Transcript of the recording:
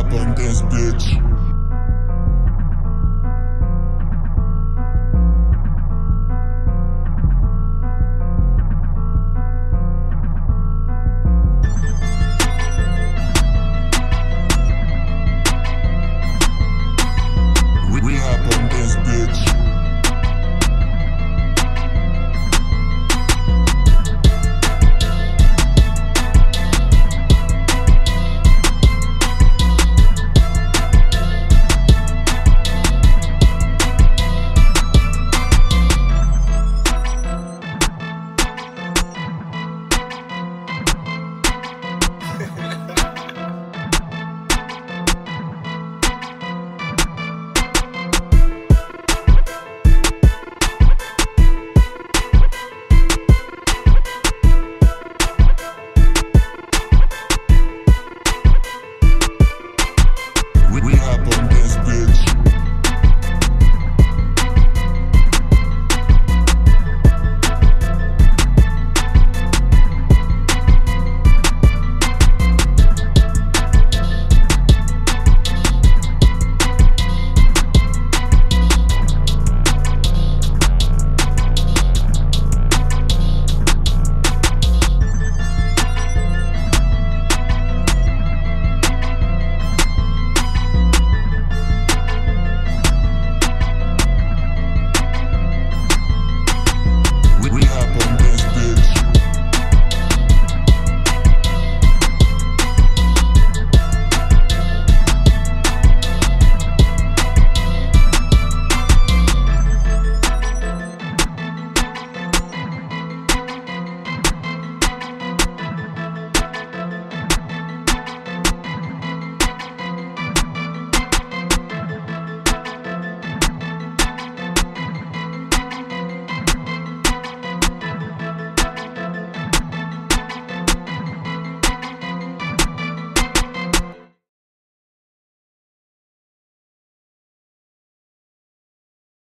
abundance, bitch. We have